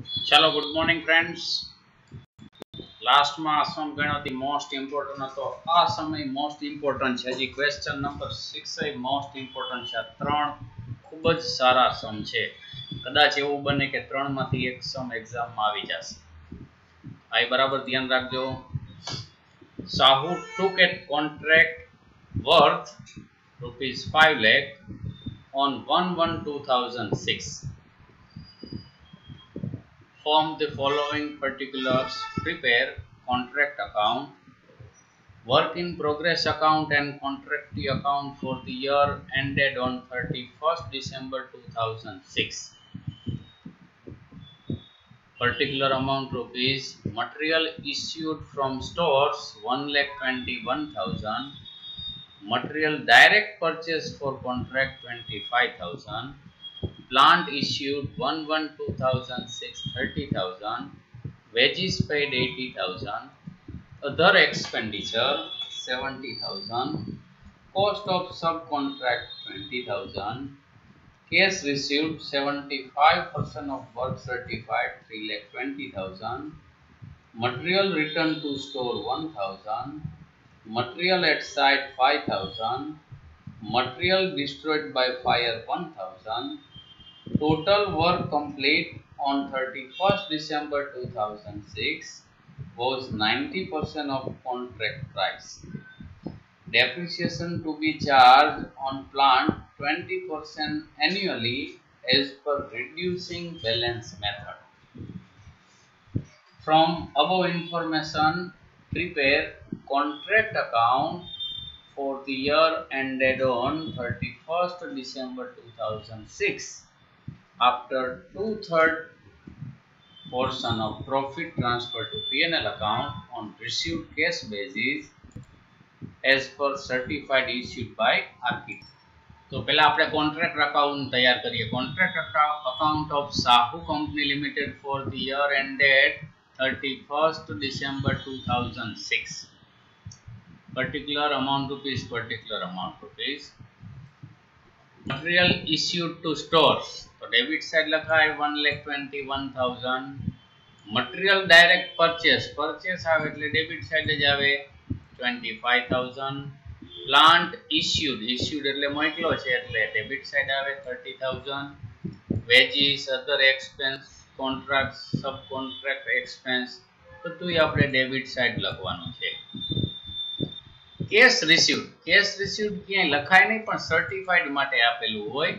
ચાલો good morning friends લાસ્ટમાં સમ ગણ્યોથી most important હતો. આ સમય મોસ્ટ ઇમ્પોર્ટન્ટ છે. હજી question number six most important છે. ત્રણ ખૂબ જ સારા સમ છે. કદાચ એવું બને કે ત્રણમાંથી એક સમ એક્ઝામમાં આવી જશે. આ બરાબર ધ્યાન રાખજો. Sahu took worth rupees worth rupees 5 lakh on 1-1-2006 form the following particulars prepare contract account. Work in progress account and contractee account for the year ended on 31st december 2006 particular amount rupees material issued from stores 1,21,000 material direct purchase for contract 25,000 plant issued 1-1-2006 30,000 wages paid 80,000 other expenditure 70,000 cost of subcontract 20,000 Case received 75% of work certified 3,20,000 material returned to store 1,000 material at site 5000 material destroyed by fire 1000 total work complete on 31st december 2006 was 90% of contract price. Depreciation to be charged on plant 20% annually as per reducing balance method. From above information prepare contract account for the year ended on 31st December 2006 after two-third portion of profit transfer to P&L account on received cash basis as per certified issued by architect. તો પહેલા આપણે contract account તૈયાર કરીએ contract account of Sahu company limited for the year ended 31st December 2006 particular amount rupees particular amount rupees material issued to stores તો Debit side લખાય 121000 material direct purchase. Purchase આવે એટલે debit side જ આવે 25000 plant issued issued. એટલે મોકલો છે એટલે ડેબિટ સાઇડ આવે 30000 wages other expense contract sub contract expense બધું આપણે ડેબિટ સાઈડ લખવાનું છે. કેશ રિસીવ્ડ કેશ રિસીવ્ડ ક્યાંય લખાય નહીં, પણ સર્ટિફાઈડ માટે આપેલું હોય.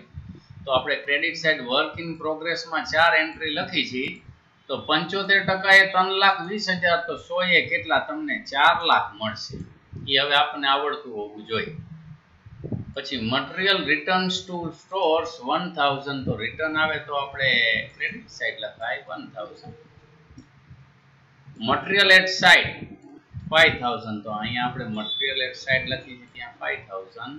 તો આપણે ક્રેડિટ સાઇડ વર્ક ઇન પ્રોગ્રેસમાં ચાર એન્ટ્રી લખી છે. તો પંચોતેર ટકા એ ત્રણ લાખ વીસ હજાર, તો સો એ કેટલા તમને ચાર લાખ મળશે. એ હવે આપણને આવડતું હોવું જોઈએ. પછી material returns to stores one thousand તો રિટર્ન આવે તો આપણે ક્રેડિટ સાઇડ લખાય one thousand material at site five thousand તો અહીંયા આપણે મટીરિયલ એટ સાઇડ લખી છે, ત્યાં five thousand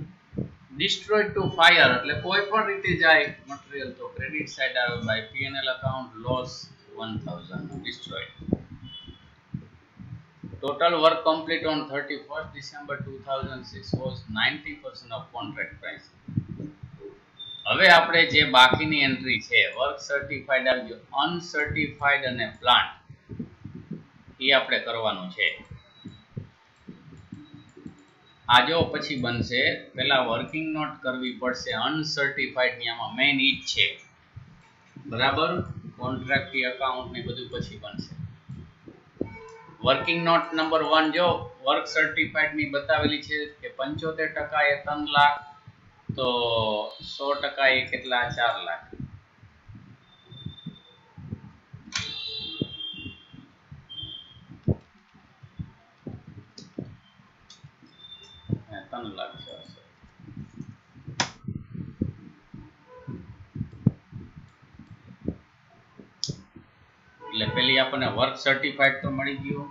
destroy to fire એટલે કોઈ પણ રીતે જાય મટીરિયલ તો ક્રેડિટ સાઇડ આવે by PNL account loss one thousand destroy total work complete on 31st December 2006 was 90% of contract price. હવે આપણે જે બાકીની એન્ટ્રી છે વર્ક સર્ટિફાઈડ આવ્યું અનસર્ટિફાઈડ અને પ્લાન્ટ એ આપણે કરવાનું છે. આ પછી બનશે, પેલા વર્કિંગ નોટ કરવી પડશે અનસર્ટિફાઈડની મેઇન ઈ છે. બરાબર? કોન્ટ્રાક્ટી અકાઉન્ટ ને બધું પછી બનશે. વર્કિંગ નોટ નંબર વન જો વર્ક સર્ટિફાઈડની બતાવેલી છે કે પંચોતેર ટકા એ ત્રણ લાખ, તો સો ટકા એ કેટલા? ચાર લાખ. ત્રણ લાખ છે એટલે પેલી આપણને વર્ક સર્ટિફાઈડ તો મળી ગયું.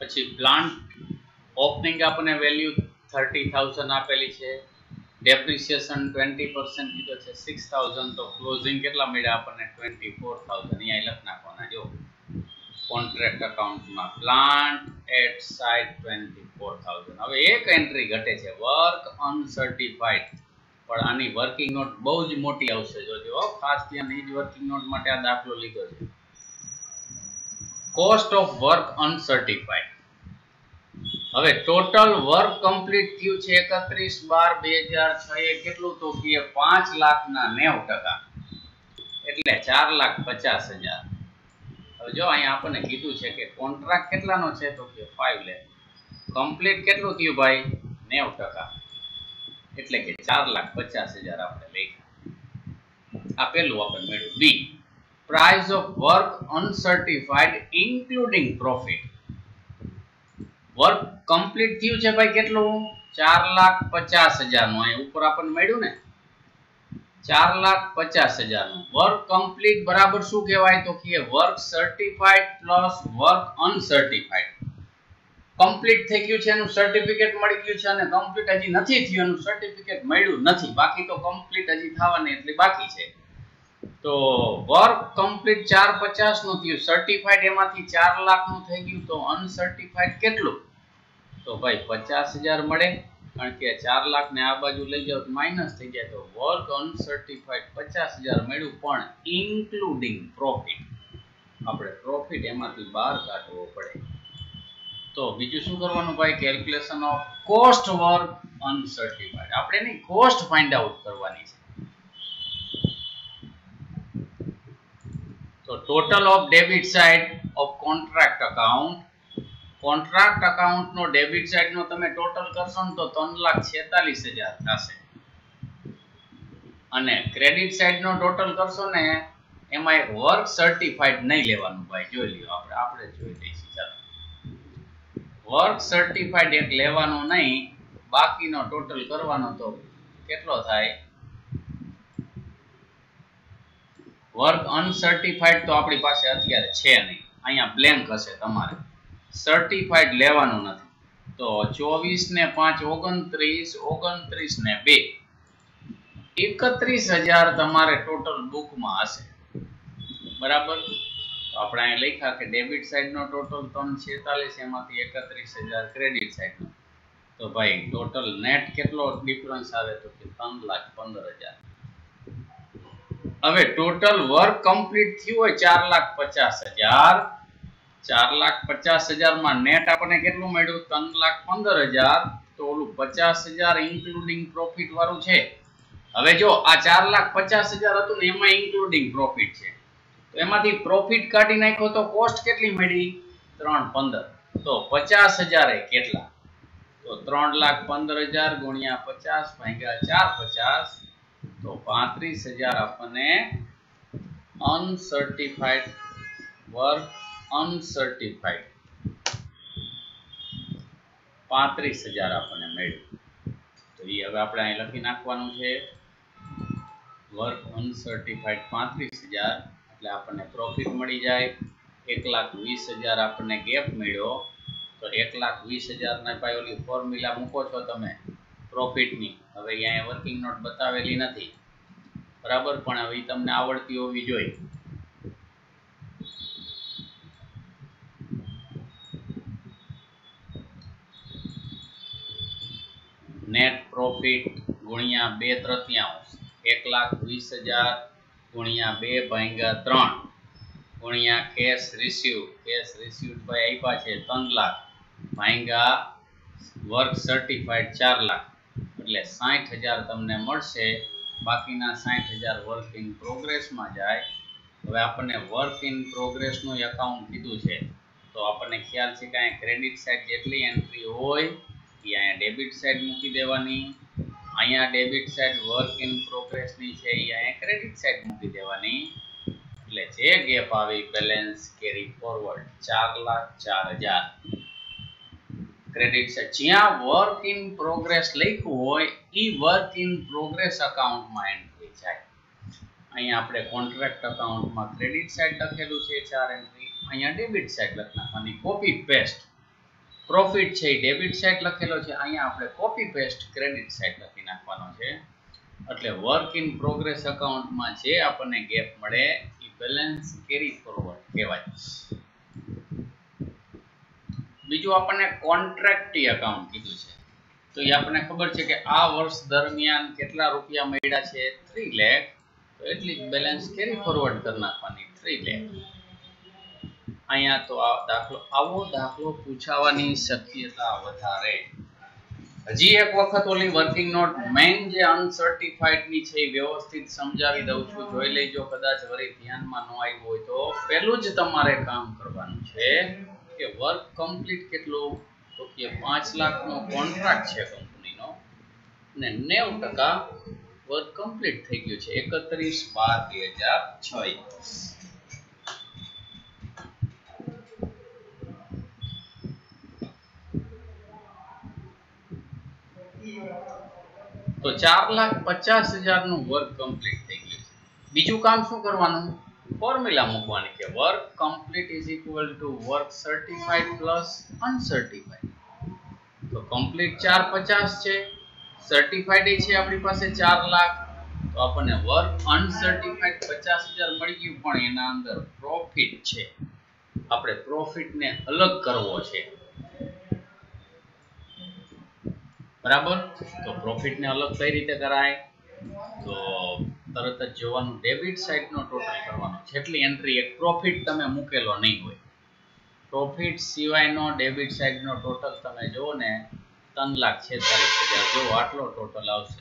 પછી પ્લાન્ટ ઓપનિંગ આપણને વેલ્યુ થર્ટી થાઉઝન્ડ આપેલી છે. ડેપ્રિસિએશન ટ્વેન્ટી પર્સન્ટ કીધો છે. સિક્સ થાઉઝન્ડ તો ક્લોઝિંગ કેટલા મળ્યા આપણને? ટ્વેન્ટી ફોર થાઉઝન્ડ નાખવાના, જો. કોન્ટ્રાક્ટ અકાઉન્ટમાં plant at site twenty four thousand હવે એક એન્ટ્રી ઘટે છે વર્ક અનસર્ટિફાઈડ પણ આની વર્કિંગ નોટ બહુ જ મોટી આવશે જોજો ખાસ એ જ વર્કિંગ નોટ માટે આ દાખલો લીધો છે. કોસ્ટ ઓફ વર્ક અનસર્ટિફાઈડ હવે ટોટલ વર્ક કમ્પ્લીટ થયું છે એકત્રીસ બાર બે હજાર છ એ. કેટલું તો કે પાંચ લાખના નેવ ટકા. એટલે ચાર લાખ પચાસ હજાર. હવે જો અહીંયા આપણને કીધું છે કે કોન્ટ્રાક્ટ કેટલાનો છે, તો કે ફાઈવ લેખ કમ્પ્લીટ કેટલું થયું ભાઈ? નેવ ટકા. એટલે કે ચાર લાખ પચાસ હજાર આપણે લખ્યા. આ પેલું આપણે મેળવ્યું B price of work uncertified including profit work complete થયું છે ભાઈ કેટલું? ચાર લાખ પચાસ હજારનું. અહીં ઉપર આપણને મળ્યું ને? ચાર લાખ પચાસ હજારનું. વર્ક કમ્પ્લીટ બરાબર શું કહેવાય? તો કે work certified plus work uncertified complete થઈ ગયું છે, એનું સર્ટિફિકેટ મળી ગયું છે અને કમ્પ્લીટ હજી નથી થયું, એનું સર્ટિફિકેટ મળ્યું નથી. બાકી તો કમ્પ્લીટ હજી થવાની એટલી બાકી છે. તો વર્ક કમ્પ્લીટ ચાર પચાસ થયું સર્ટિફાઈડ એમાંથી ચાર લાખ થઈ ગયું, તો અનસર્ટિફાઈડ કેટલું? તો ભાઈ પચાસ હજાર મળે. કારણ કે ચાર લાખ ને આ બાજુ લઈ જાઓ માઇનસ થઈ જાય તો વર્ક અનસર્ટિફાઈડ પચાસ હજાર મળ્યું, પણ ઇન્ક્લુડિંગ પ્રોફિટ આપણે પ્રોફિટ એમાંથી બહાર કાઢવો પડે. તો બીજું શું કરવાનું ભાઈ? Calculation of cost work uncertified આપણે એની કોસ્ટ ફાઇન્ડ આઉટ કરવાની છે. તો total of debit side of contract account contract account no debit side નો તમે ટોટલ કરશો ને તો ત્રણ લાખ છેતાલીસ હજાર થશે. અને ક્રેડિટ સાઇડ નો ટોટલ કરશો ને, એમાં વર્ક સર્ટિફાઈડ નહીં લેવાનું ભાઈ, જોઈ લ્યો આપણે આપણે જોઈ લઈશું, ચાલો. વર્ક સર્ટિફાઈડ એક લેવાનો નહીં, બાકીનો ટોટલ કરવાનો તો કેટલો થાય? વર્ક અનસર્ટિફાઈડ તો આપણી પાસે અત્યારે છે નહીં. અહીંયા બ્લેન્ક હશે તમારે. સર્ટિફાઈડ લેવાનું નથી. તો ચોવીસ ને પાંચ, ઓગણત્રીસ ઓગણત્રીસ ને બે. એકત્રીસ હજાર તમારે ટોટલ બુકમાં હશે. બરાબર? આપણે અહીં લખ્યા કે ડેબિટ સાઈડનો ટોટલ ત્રણ છેતાલીસ, એમાંથી એકત્રીસ હજાર ક્રેડિટ સાઈડનો તો ભાઈ ટોટલ નેટ કેટલો ડિફરન્સ આવે તો કે ત્રણ લાખ પંદર હજાર. હવે ટોટલ વર્ક કમ્પ્લીટ થયું હોય ચાર લાખ પચાસ હજાર. ચાર લાખ પચાસ હજારમાં નેટ આપણને કેટલું મળ્યું? ત્રણ લાખ પંદર હજાર. તો ઓલું પચાસ હજાર ઇન્ક્લુડિંગ પ્રોફિટ વાળું છે. હવે જો આ ચાર લાખ પચાસ હજાર હતું ને એમાં ઇન્ક્લુડિંગ પ્રોફિટ છે. એમાંથી પ્રોફિટ કાઢી નાખ્યો તો કોસ્ટ કેટલી મળી? ત્રણ પંદર. તો પચાસ હજાર કેટલા? તો ત્રણ લાખ પંદર હજાર ગુણ્યા પચાસ ભાગ્યા ચાર પચાસ. તો પાંત્રીસ હજાર આપણને અનસર્ટિફાઈડ વર્ક અનસર્ટિફાઈડ પાંત્રીસ હજાર આપણને મળ્યું. તો એ હવે આપણે અહીં લખી નાખવાનું છે. વર્ક અનસર્ટિફાઈડ પાંત્રીસ હજાર, એટલે આપણને પ્રોફિટ મળી જાય. એક લાખ વીસ હજાર આપણને ગેપ મળ્યો. તો એક લાખ વીસ હજારના ભાઈ ઓલી ફોર્મ્યુલા મૂકો છો તમે પ્રોફિટની હવે અહીંયા વર્કિંગ નોટ બતાવેલી નથી. બરાબર? પણ હવે તમને આવડતી હોવી જોઈએ. નેટ પ્રોફિટ ગુણ્યા બે તૃતીયાંશ, એક લાખ વીસ હજાર ગુણ્યા બે ભાંગ્યા ત્રણ, ગુણ્યા કેશ રિસીવ કેશ રિસીવ ભાઈ આપ્યા છે ત્રણ લાખ, ભાંગ્યા વર્ક સર્ટિફાઈડ ચાર લાખ. એટલે સાઠ હજાર તમને મળશે, બાકીના સાઠ હજાર વર્ક ઇન પ્રોગ્રેસમાં જાય. હવે આપણને વર્ક ઇન પ્રોગ્રેસનું એકાઉન્ટ કીધું છે, તો આપણને ખ્યાલ છે કે અહીંયા ક્રેડિટ સાઇડ જેટલી એન્ટ્રી હોય એ અહીંયા ડેબિટ સાઇડ મૂકી દેવાની, અહીંયા ડેબિટ સાઇડ વર્ક ઇન પ્રોગ્રેસની છે અહીંયા ક્રેડિટ સાઇડ મૂકી દેવાની. એટલે જે ગેપ આવી બેલેન્સ કેરી ફોરવર્ડ ચાર લાખ ચાર હજાર. ક્રેડિટ સાઇડ જ્યાં વર્ક ઇન પ્રોગ્રેસ લખ્યું હોય એ વર્ક ઇન પ્રોગ્રેસ અકાઉન્ટમાં એન્ટ્રી જાય. અહીંયા આપણે કોન્ટ્રાક્ટ અકાઉન્ટમાં ક્રેડિટ સાઇડ લખેલું છે, ચાર એન્ટ્રી અહીંયા ડેબિટ સાઇડ લખી નાખવાની કોપી પેસ્ટ પ્રોફિટ છે એ ડેબિટ સાઇડ લખેલો છે, અહીંયા આપણે કોપી પેસ્ટ ક્રેડિટ સાઇડ લખી નાખવાનો છે. એટલે વર્ક ઇન પ્રોગ્રેસ અકાઉન્ટમાં જે આપણને ગેપ મળે, એ બેલેન્સ કેરી ફોરવર્ડ કહેવાય. બીજું આપણને કોન્ટ્રાક્ટી અકાઉન્ટ કીધું છે. તો એ આપણને ખબર છે કે આ વર્ષ દરમિયાન કેટલા રૂપિયા મળ્યા છે? થ્રી લેખ તો એટલી બેલેન્સ કેરી ફોરવર્ડ કરી નાખવાની થ્રી લેખ અહીંયા તો આ દાખલો, આવો દાખલો પૂછાવાની શક્યતા વધારે. હજી એક વખત ઓલી વર્કિંગ નોટ મેન જે અનસર્ટિફાઈડ છે એ વ્યવસ્થિત સમજાવી દઉં છું. જોઈ લેજો, કદાચ વળી ધ્યાનમાં ન આવ્યું હોય તો. પહેલું જ તમારે કામ કરવાનું છે કે વર્ક કમ્પ્લીટ કેટલું? તો કે 5 લાખનો કોન્ટ્રાક્ટ છે કંપનીનો. અને 90% વર્ક કમ્પ્લીટ થઈ ગયું છે. 31 12 2006 તો ચાર લાખ પચાસ હજારનું વર્ક કમ્પ્લીટ થઈ ગયું છે. બીજું કામ શું કરવાનું? ફોર્મ્યુલા મૂકવાની કે work complete is equal to work certified plus uncertified તો કમ્પ્લીટ ચાર પચાસ છે સર્ટિફાઈડ છે આપણી પાસે ચાર લાખ. તો આપણને વર્ક અનસર્ટિફાઈડ પચાસ હજાર મળી ગયું, પણ એના અંદર પ્રોફિટ છે. આપણે પ્રોફિટને અલગ કરવો છે. બરાબર? તો પ્રોફિટને અલગ કઈ રીતે કરાય? તો તરત જ જોવાનું ડેબિટ સાઈડનો ટોટલ કરવાનો. જેટલી એન્ટ્રી એક પ્રોફિટ તમે મૂકેલો નહીં હોય. પ્રોફિટ સિવાયનો ડેબિટ સાઈડનો ટોટલ તમે જુઓ ને, ત્રણ લાખ છેતાલીસ હજાર જુઓ આટલો ટોટલ આવશે.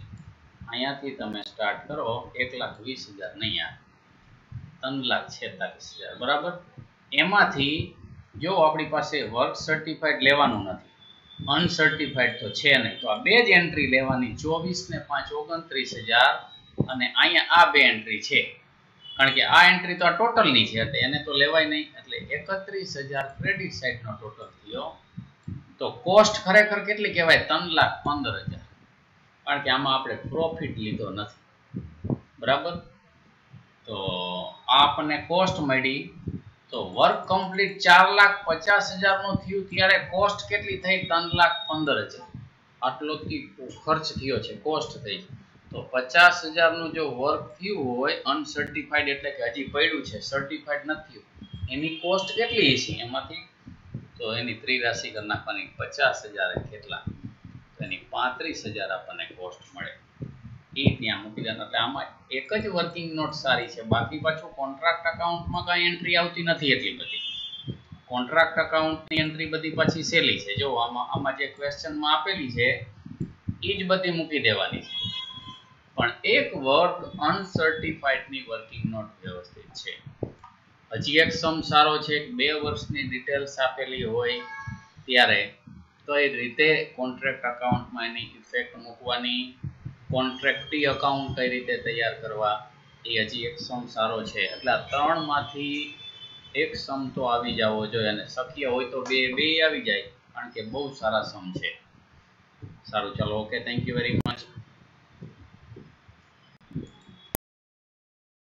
અહીંયાથી તમે સ્ટાર્ટ કરો, એક લાખ વીસ હજાર નહીં આવે. ત્રણ લાખ છેતાલીસ હજાર, બરાબર? એમાંથી જો આપણી પાસે વર્ક સર્ટિફાઈડ લેવાનું નથી અનસર્ટિફાઈડ તો છે નહીં. તો આ બે જ એન્ટ્રી લેવાની ચોવીસ ને પાંચ ઓગણત્રીસ હજાર અને અહીંયા આ બે એન્ટ્રી છે. કારણ કે આ એન્ટ્રી તો આ ટોટલની છે એને તો લેવાય નહીં. એટલે એકત્રીસ હજાર ક્રેડિટ સાઇડનો ટોટલ થયો. તો કોસ્ટ ખરેખર કેટલી કહેવાય? ત્રણ લાખ પંદર હજાર. કારણ કે આમાં આપણે પ્રોફિટ લીધો નથી. બરાબર? તો આપણને કોસ્ટ મળી તો વર્ક કમ્પ્લીટ ચાર લાખ પચાસ હજારનું થયું, ત્યારે કોસ્ટ કેટલી થઈ? ત્રણ લાખ પંદર હજાર. આટલો ખર્ચ થયો છે કોસ્ટ થઈ. તો પચાસ હજારનું જો વર્ક થયું હોય અનસર્ટિફાઈડ એટલે કે હજી પડ્યું છે સર્ટિફાઈડ નથી એની કોસ્ટ કેટલી છે એમાંથી? તો એની ત્રિરાશી કરી નાખવાની, પચાસ હજાર કેટલા? તો એની પાંત્રીસ હજાર આપણને કોસ્ટ મળે. એ એક જ વર્કિંગ નોટ એ વર્કિંગ નોટ વ્યવસ્થિત છે. હજી એક સમ સારો છે. બે વર્ષની ડિટેલ્સ આપેલી હોય ત્યારે કઈ રીતે કોન્ટ્રાક્ટ અકાઉન્ટમાં એની ઇફેક્ટ મૂકવાની કોન્ટ્રાક્ટી અકાઉન્ટ કઈ રીતે તૈયાર કરવા, એ હજી એક સમ સારો છે. એટલે આ ત્રણમાંથી એક સમ તો આવી જવો જોઈએ અને શક્ય હોય તો બે બે આવી જાય, કારણ કે બહુ સારા સમ છે. સારું, ચાલો okay thank you very much